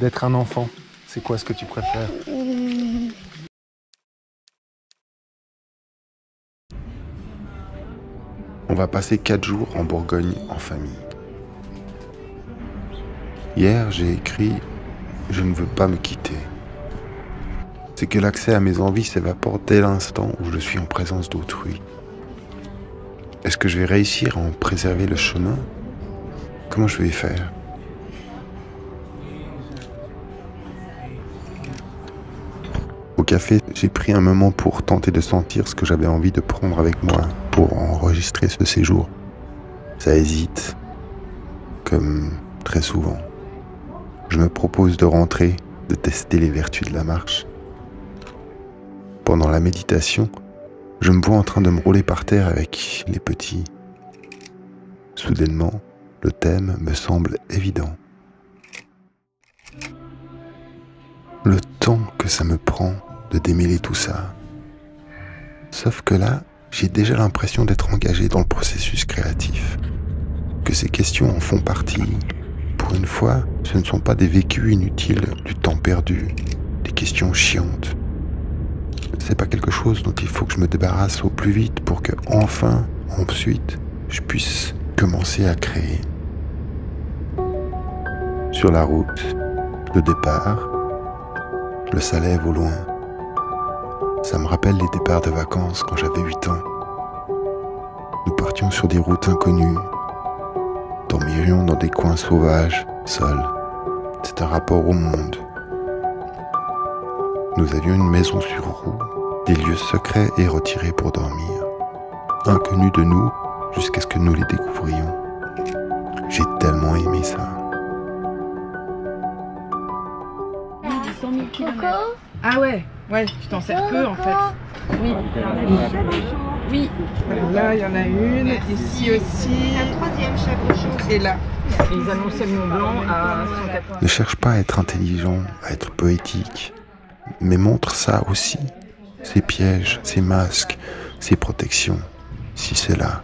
d'être un enfant C'est quoi ce que tu préfères? On va passer quatre jours en Bourgogne en famille. Hier, j'ai écrit Je ne veux pas me quitter. C'est que l'accès à mes envies s'évapore dès l'instant où je suis en présence d'autrui. Est-ce que je vais réussir à en préserver le chemin? Comment je vais faire? J'ai pris un moment pour tenter de sentir ce que j'avais envie de prendre avec moi pour enregistrer ce séjour. Ça hésite, comme très souvent. Je me propose de rentrer, de tester les vertus de la marche. Pendant la méditation, je me vois en train de me rouler par terre avec les petits. Soudainement, le thème me semble évident. Le temps que ça me prend de démêler tout ça. Sauf que là, j'ai déjà l'impression d'être engagé dans le processus créatif. Que ces questions en font partie. Pour une fois, ce ne sont pas des vécus inutiles du temps perdu, des questions chiantes. C'est pas quelque chose dont il faut que je me débarrasse au plus vite pour que enfin, ensuite, je puisse commencer à créer. Sur la route, le départ, le Salève au loin. Ça me rappelle les départs de vacances quand j'avais 8 ans. Nous partions sur des routes inconnues, dormirions dans des coins sauvages, seuls. C'est un rapport au monde. Nous avions une maison sur roue, des lieux secrets et retirés pour dormir, inconnus de nous jusqu'à ce que nous les découvrions. J'ai tellement aimé ça. Coco? Ah ouais, ouais, tu t'en sers peu en fait. Oui. Oui. Là, il y en a une, ici aussi. La troisième chaque chose. Et là. Ils annonçaient le Mont Blanc à 180. Ne cherche pas à être intelligent, à être poétique, mais montre ça aussi. Ses pièges, ses masques, ses protections, si c'est là.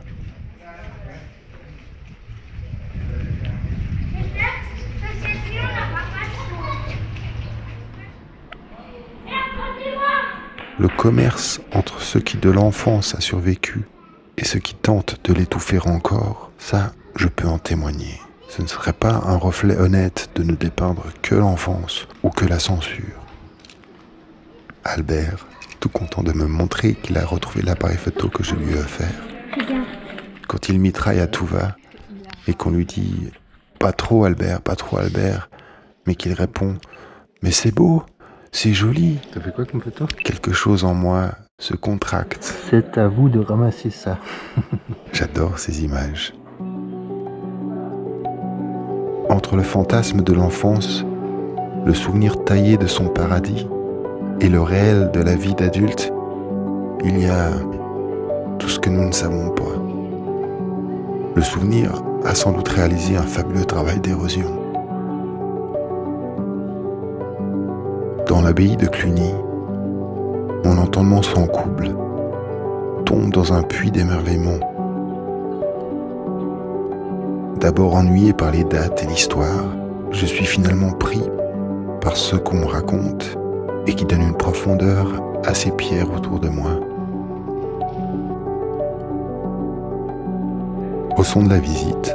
Le commerce entre ceux qui de l'enfance a survécu et ceux qui tentent de l'étouffer encore, ça, je peux en témoigner. Ce ne serait pas un reflet honnête de ne dépeindre que l'enfance ou que la censure. Albert, tout content de me montrer qu'il a retrouvé l'appareil photo que je lui ai offert. Quand il mitraille à tout va et qu'on lui dit pas trop Albert, pas trop Albert, mais qu'il répond mais c'est beau, c'est joli. T'as fait quoi comme photo? Quelque chose en moi se contracte. C'est à vous de ramasser ça. J'adore ces images. Entre le fantasme de l'enfance, le souvenir taillé de son paradis et le réel de la vie d'adulte, il y a tout ce que nous ne savons pas. Le souvenir a sans doute réalisé un fabuleux travail d'érosion. Dans l'abbaye de Cluny, mon entendement s'encouble, tombe dans un puits d'émerveillement. D'abord ennuyé par les dates et l'histoire, je suis finalement pris par ce qu'on me raconte et qui donne une profondeur à ces pierres autour de moi. Au son de la visite,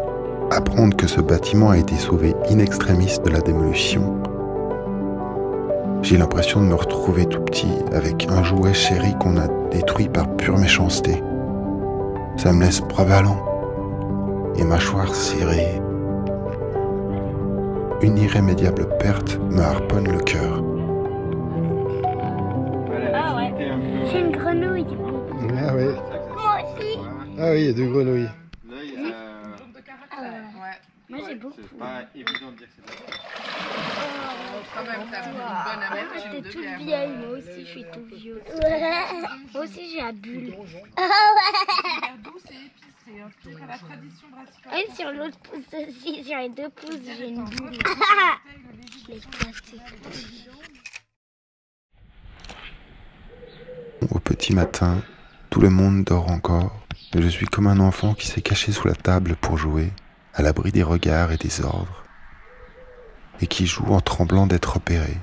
apprendre que ce bâtiment a été sauvé in extremis de la démolition, j'ai l'impression de me retrouver tout petit avec un jouet chéri qu'on a détruit par pure méchanceté. Ça me laisse prévalant et mâchoire serrée. Une irrémédiable perte me harponne le cœur. Ah ouais. J'ai une grenouille. Ah ouais. Moi aussi. Ah oui, il y a deux grenouilles. L'œil, euh, Ah ouais. Moi j'ai beaucoup. c'est pas évident de dire que c'est Quand même, t'as une bonne T'es amertume de toute vieille, moi aussi je suis tout vieux. Moi aussi j'ai la bulle. Hein, la tradition brassicole. Et sur l'autre pouce aussi, sur les deux pouces, j'ai une bulle. Je l'ai cassée. Au petit matin, tout le monde dort encore, et je suis comme un enfant qui s'est caché sous la table pour jouer, à l'abri des regards et des ordres. Et qui joue en tremblant d'être opéré,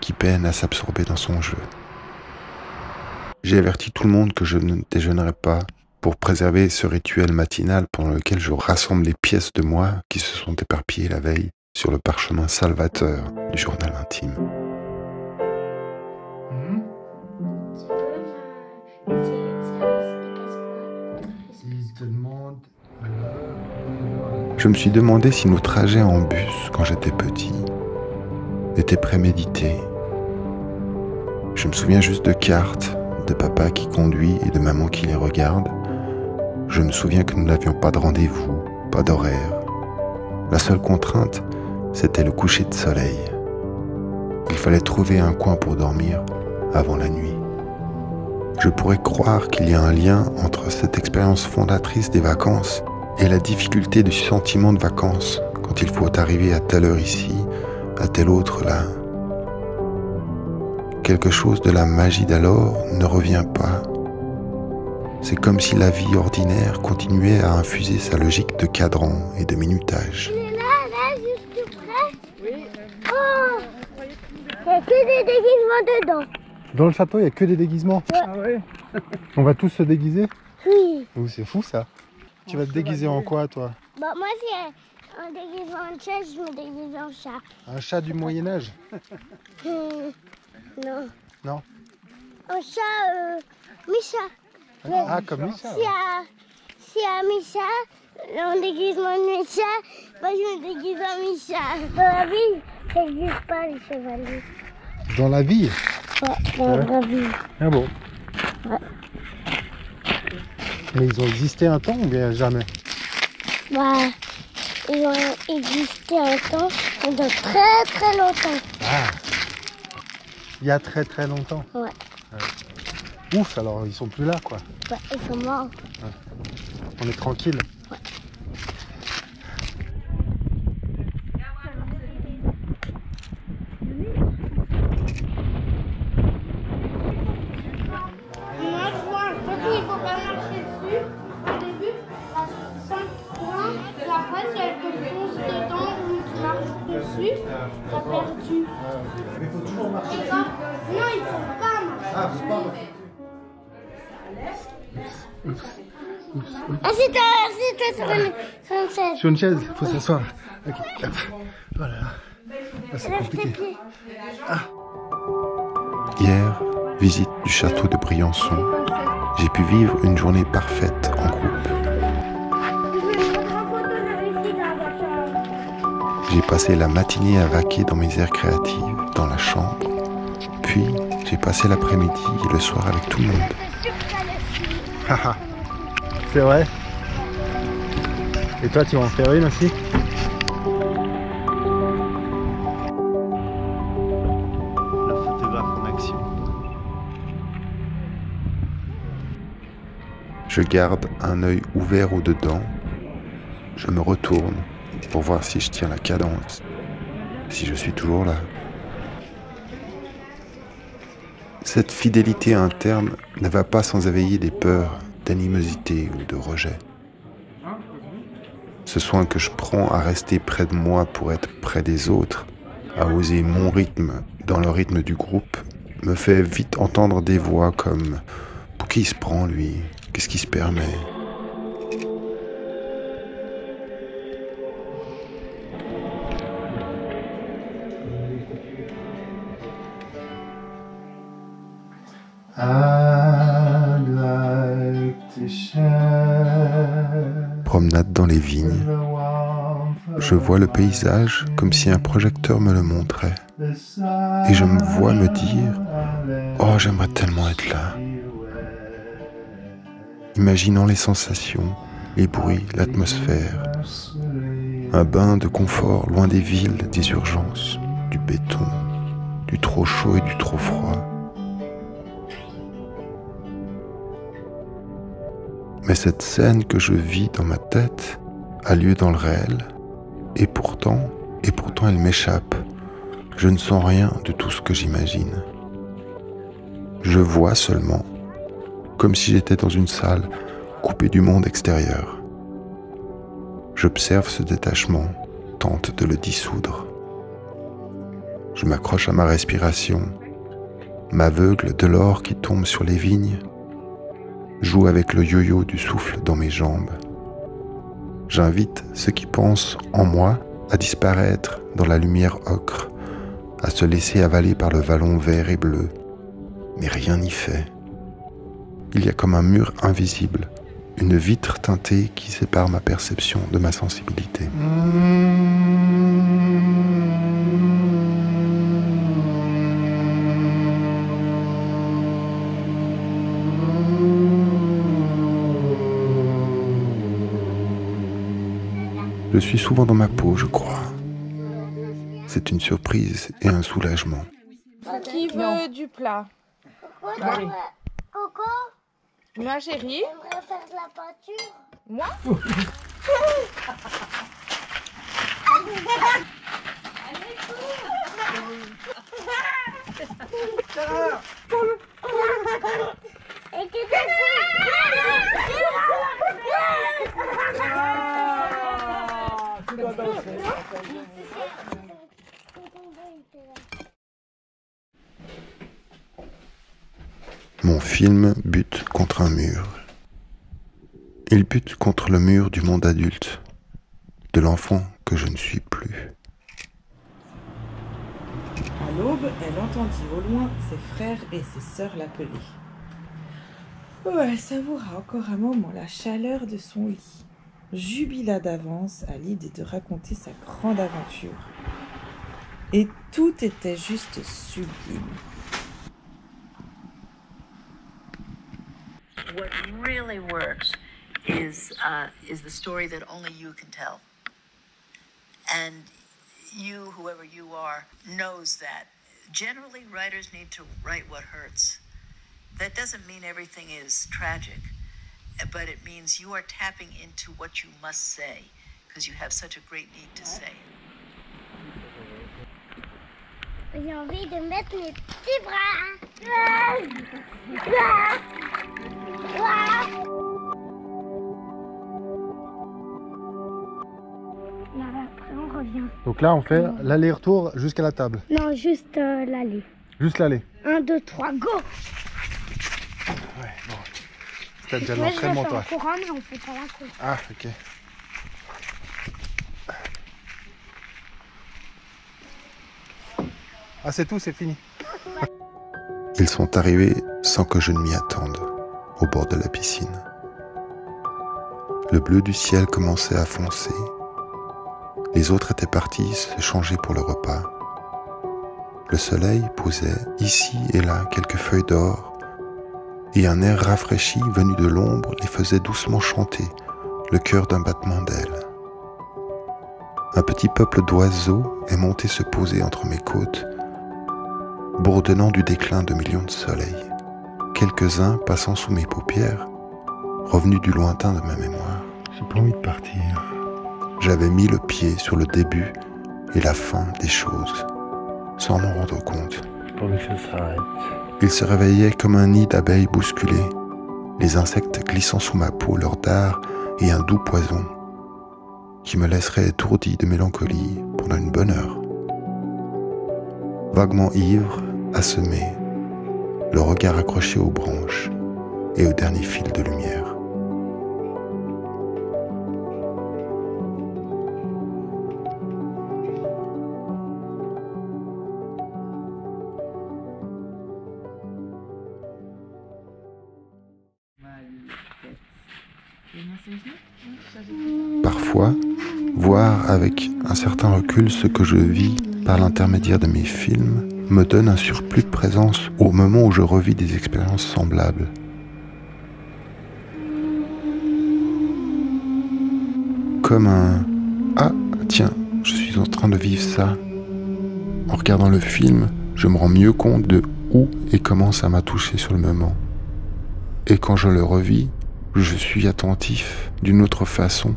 qui peine à s'absorber dans son jeu. J'ai averti tout le monde que je ne déjeunerai pas pour préserver ce rituel matinal pendant lequel je rassemble les pièces de moi qui se sont éparpillées la veille sur le parchemin salvateur du journal intime. Tu Je me suis demandé si nos trajets en bus quand j'étais petit étaient prémédités. Je me souviens juste de cartes, de papa qui conduit et de maman qui les regarde. Je me souviens que nous n'avions pas de rendez-vous, pas d'horaire. La seule contrainte, c'était le coucher de soleil. Il fallait trouver un coin pour dormir avant la nuit. Je pourrais croire qu'il y a un lien entre cette expérience fondatrice des vacances et la difficulté du sentiment de vacances quand il faut arriver à telle heure ici, à telle autre là. Quelque chose de la magie d'alors ne revient pas. C'est comme si la vie ordinaire continuait à infuser sa logique de cadran et de minutage. Il est là, là, juste tout près. Oh Il n'y a que des déguisements dedans. Dans le château, il n'y a que des déguisements. Ah ouais On va tous se déguiser? Oui. Ouh, c'est fou ça. Tu vas te déguiser en quoi, toi Bah, moi, c'est un déguisement de chat, je me déguise en chat. Un chat du Moyen-Âge? Hmm, Non. Non? Un chat, euh, Micha. Ah, comme Micha. Si à, si à Micha, un déguisement de Micha, bah, je me déguise en Micha. Dans la vie, ça n'existe pas, les chevaliers. Dans la vie? Ouais, dans la vie. Ah bon? Ouais. Mais ils ont existé un temps ou bien jamais Bah, ils ont existé un temps, de très très longtemps. Ah Il y a très très longtemps. Ouais. Ouf, alors ils sont plus là quoi. Bah, ils sont morts. On est tranquille. Moi, je vois un côté, il faut pas dessus. Au début, à 5 points. Et après, si elle te fonce dedans ou tu marches dessus, t'as perdu. Il faut toujours marcher. Quand- Non, il faut pas marcher. Ah, faut pas marcher. Ah, c'est toi, c'est toi sur une, sur une chaise. Sur une chaise, il faut s'asseoir. Ok, hop. Voilà. Ah, c'est compliqué. pieds. Hier, visite du château de Briançon. J'ai pu vivre une journée parfaite en groupe. J'ai passé la matinée à vaquer dans mes aires créatives, dans la chambre. Puis, j'ai passé l'après-midi et le soir avec tout le monde. C'est vrai Et toi, tu vas en faire une aussi? Je garde un œil ouvert au dedans. Je me retourne pour voir si je tiens la cadence, si je suis toujours là. Cette fidélité interne ne va pas sans éveiller des peurs d'animosité ou de rejet. Ce soin que je prends à rester près de moi pour être près des autres, à oser mon rythme dans le rythme du groupe, me fait vite entendre des voix comme Pour qui se prend lui? Qu'il se permet Promenade dans les vignes. Je vois le paysage comme si un projecteur me le montrait. Et je me vois me dire Oh, j'aimerais tellement être là. Imaginant les sensations, les bruits, l'atmosphère. Un bain de confort loin des villes, des urgences, du béton, du trop chaud et du trop froid. Mais cette scène que je vis dans ma tête a lieu dans le réel, et pourtant, et pourtant elle m'échappe. Je ne sens rien de tout ce que j'imagine. Je vois seulement, comme si j'étais dans une salle coupée du monde extérieur. J'observe ce détachement, tente de le dissoudre. Je m'accroche à ma respiration, m'aveugle de l'or qui tombe sur les vignes, joue avec le yo-yo du souffle dans mes jambes. J'invite ceux qui pensent en moi à disparaître dans la lumière ocre, à se laisser avaler par le vallon vert et bleu. Mais rien n'y fait. Il y a comme un mur invisible, une vitre teintée qui sépare ma perception de ma sensibilité. Je suis souvent dans ma peau, je crois. C'est une surprise et un soulagement. Qui veut du plat? Coco, Coco, Moi, chérie. j'aimerais faire de la peinture. Moi Et que t'as Mon film bute contre un mur. Il bute contre le mur du monde adulte, de l'enfant que je ne suis plus. À l'aube, elle entendit au loin ses frères et ses sœurs l'appeler. Oh, elle savoura encore un moment la chaleur de son lit, jubila d'avance à l'idée de raconter sa grande aventure. Et tout était juste sublime. What really works is uh, is the story that only you can tell, and you, whoever you are, knows that. Generally, writers need to write what hurts. That doesn't mean everything is tragic, but it means you are tapping into what you must say because you have such a great need to say. J'ai envie de mettre mes petits bras. Là, après, on revient. Donc là, on fait l'aller-retour jusqu'à la table. Non, juste euh, l'aller. Juste l'aller. 1, 2, 3, go Ouais, bon. T'as déjà l'entraînement, en toi. courant, mais on fait pas la course. Ah, ok. Ah, c'est tout, c'est fini. Ils sont arrivés sans que je ne m'y attende, au bord de la piscine. Le bleu du ciel commençait à foncer. Les autres étaient partis se changer pour le repas. Le soleil posait ici et là quelques feuilles d'or, et un air rafraîchi venu de l'ombre les faisait doucement chanter, le cœur d'un battement d'ailes. Un petit peuple d'oiseaux est monté se poser entre mes côtes, bourdonnant du déclin de millions de soleils, quelques-uns passant sous mes paupières, revenus du lointain de ma mémoire. J'ai pas envie de partir. J'avais mis le pied sur le début et la fin des choses, sans m'en rendre compte. Que ça s'arrête. Il se réveillait comme un nid d'abeilles bousculées, les insectes glissant sous ma peau leur dard et un doux poison qui me laisserait étourdi de mélancolie pendant une bonne heure. Vaguement ivre, assommé, le regard accroché aux branches et au dernier fil de lumière. Parfois, voir avec un certain recul ce que je vis par l'intermédiaire de mes films me donne un surplus de présence au moment où je revis des expériences semblables. Comme un Ah, tiens, je suis en train de vivre ça. En regardant le film, je me rends mieux compte de où et comment ça m'a touché sur le moment. Et quand je le revis, je suis attentif d'une autre façon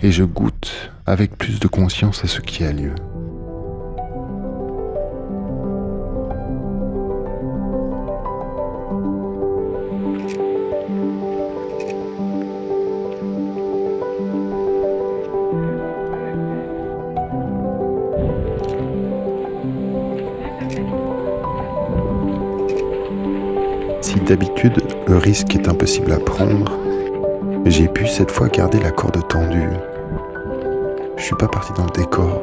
et je goûte avec plus de conscience à ce qui a lieu. D'habitude le risque est impossible à prendre, j'ai pu cette fois garder la corde tendue. Je suis pas parti dans le décor.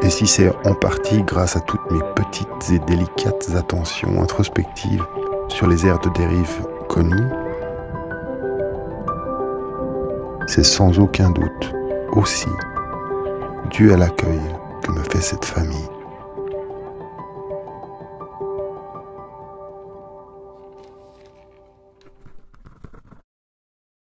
Et si c'est en partie grâce à toutes mes petites et délicates attentions introspectives sur les aires de dérive connues, c'est sans aucun doute aussi dû à l'accueil que me fait cette famille.